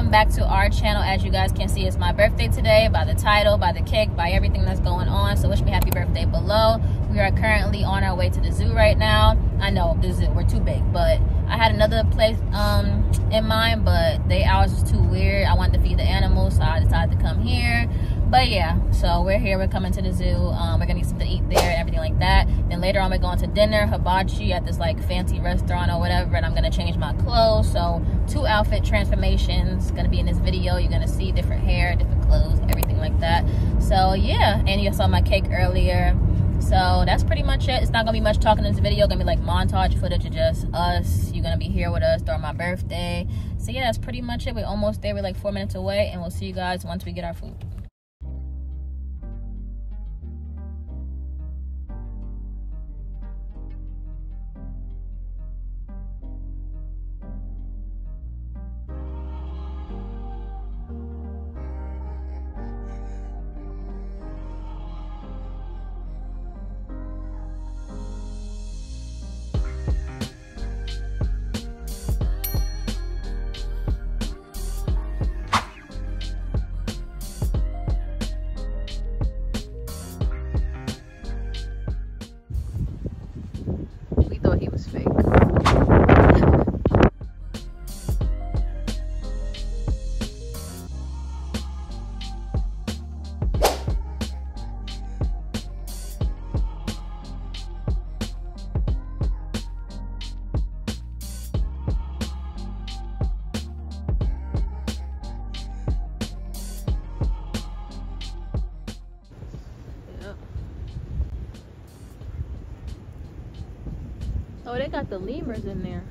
welcome back to our channel. As you guys can see it's my birthday today by the title by the cake by everything that's going on. So wish me happy birthday below. We are currently on our way to the zoo right now. I know the zoo we're too big but i had another place um in mind but the hours was too weird. I wanted to feed the animals so i decided to come here. But yeah so we're here we're coming to the zoo. Um, we're gonna get something to eat there and everything like that then later on we're going to dinner hibachi at this like fancy restaurant or whatever and i'm gonna change my clothes. So two outfit transformations gonna be in this video. You're gonna see different hair different clothes everything like that. So yeah and you saw my cake earlier. So that's pretty much it. It's not gonna be much talking in this video. Gonna be like montage footage of just us. You're gonna be here with us during my birthday. So yeah that's pretty much it. We're almost there. We're like four minutes away and we'll see you guys once we get our food Oh, they got the lemurs in there.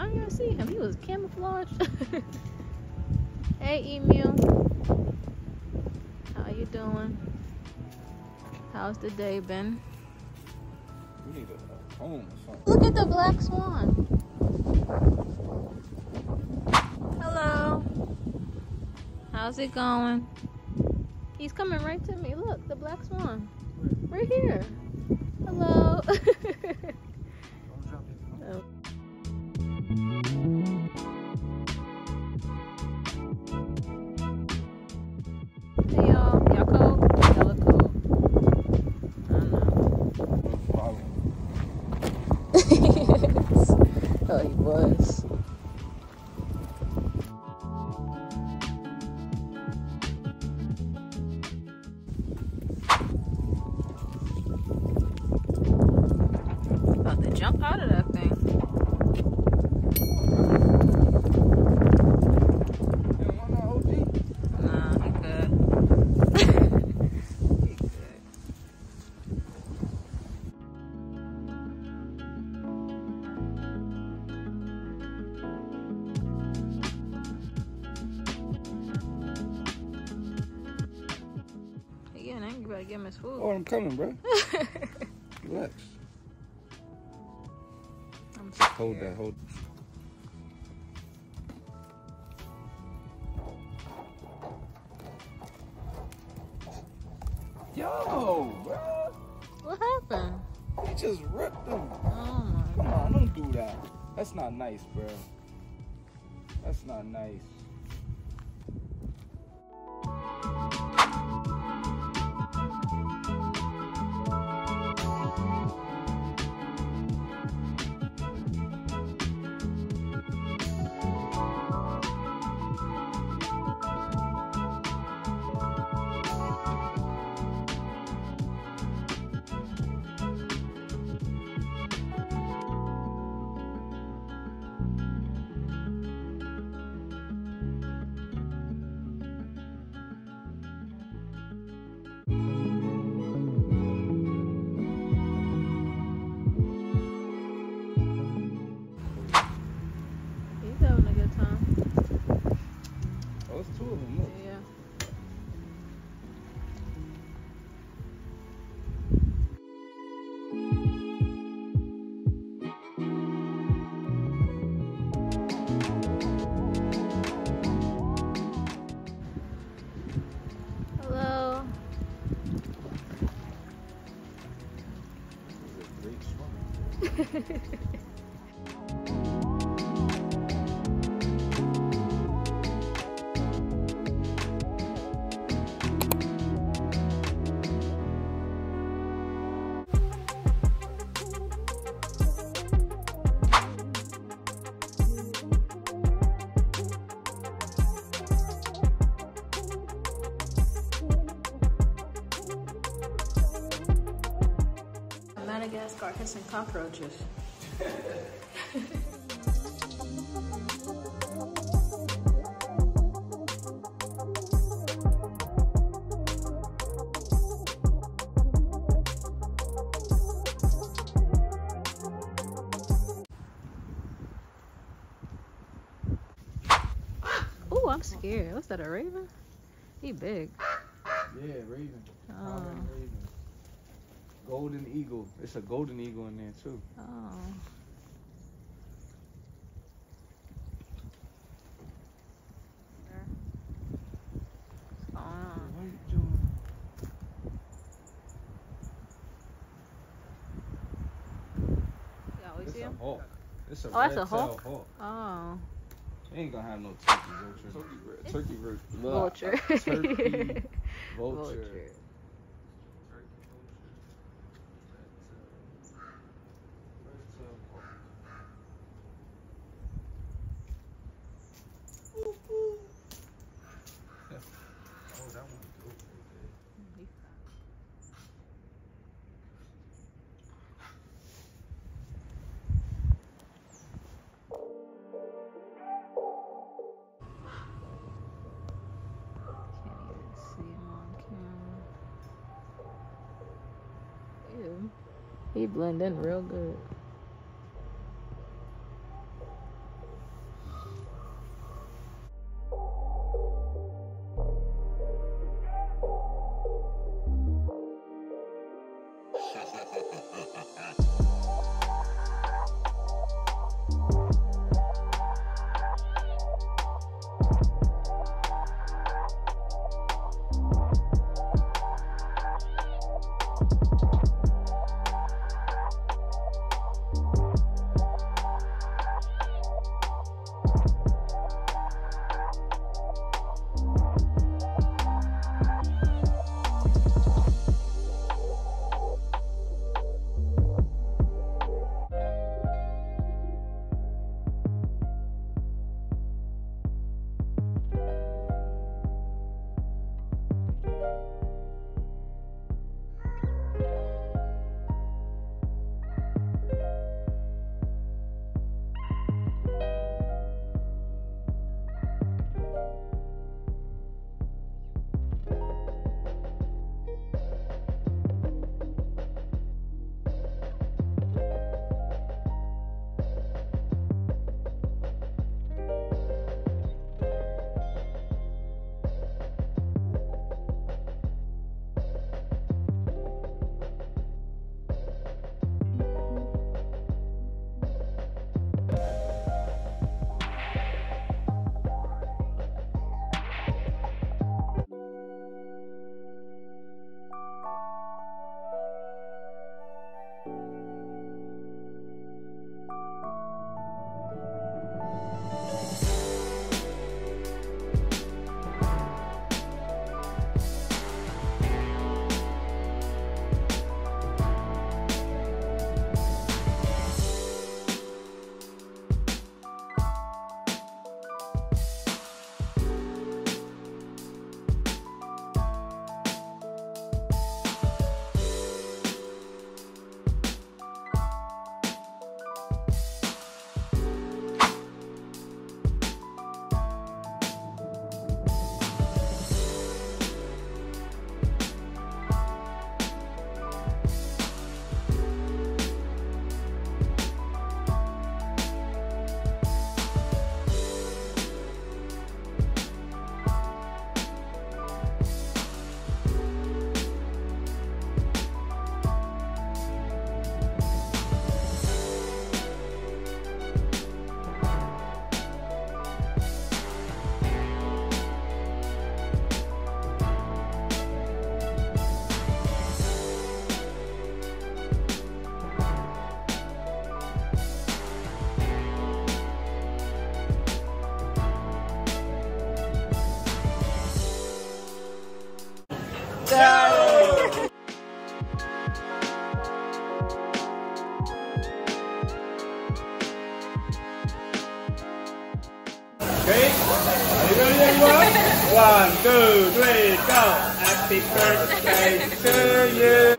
I didn't even see him. He was camouflaged. hey, Emu. How you doing? How's the day been? We need a home or something. Look at the black swan. Hello. How's it going? He's coming right to me. Look, the black swan. Right here. Out of that thing. Yeah, why not OG? Nah, he good. he good. He about to give him his food. Oh, I'm coming, bro. Relax. I'm Hold scared. that, hold. Yo, bro. What happened? He just ripped him. Oh my Come on, don't do that. That's not nice, bro. That's not nice. He's cockroaches. Oh, I'm scared. What's that, a raven? He big. Yeah, Raven. Oh. Common Raven. Golden Eagle. It's a golden eagle in there too. Oh. What's going on? What are you doing? Yeah, we It's see a hawk. It's a Oh, that's a red-tailed hawk? Oh. They ain't gonna have no turkey vulture. Turkey vulture. Vulture. Turkey vulture. Vulture. He blend in real good. One, two, three, go! Happy birthday to you!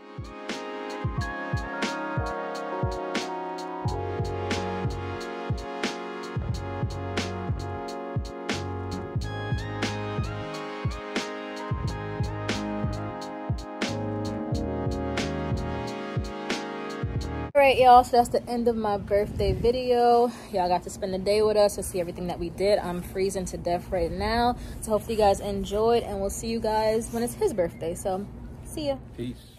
Right y'all so that's the end of my birthday video. Y'all got to spend the day with us to see everything that we did. I'm freezing to death right now. So hopefully you guys enjoyed and we'll see you guys when it's his birthday. So see ya. Peace.